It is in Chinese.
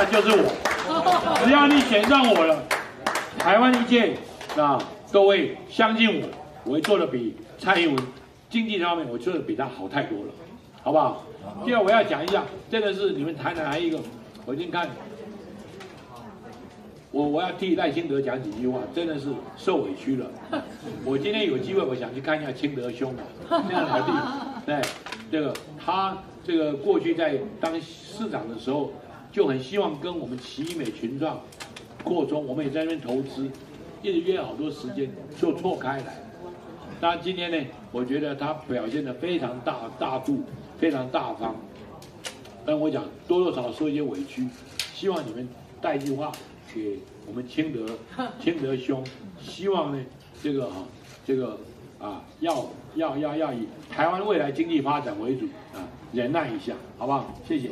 那就是我。只要你选上我了，台湾一切啊，各位相信我，我会做的比蔡英文经济方面，我做的比他好太多了，好不好？第二我要讲一下，真的是你们台南还一个，我已经看。我我要替赖清德讲几句话，真的是受委屈了。我今天有机会，我想去看一下清德兄啊，那样老弟，对，这个他这个过去在当市长的时候，就很希望跟我们奇美群创扩充，我们也在那边投资，一直约好多时间就错开来。那今天呢，我觉得他表现的非常大大度，非常大方。但我讲多多少少受一些委屈，希望你们带一句话。给我们清德 清德兄，希望呢，这个哈，这个啊，要要要要以台湾未来经济发展为主啊，忍耐一下，好不好？谢谢。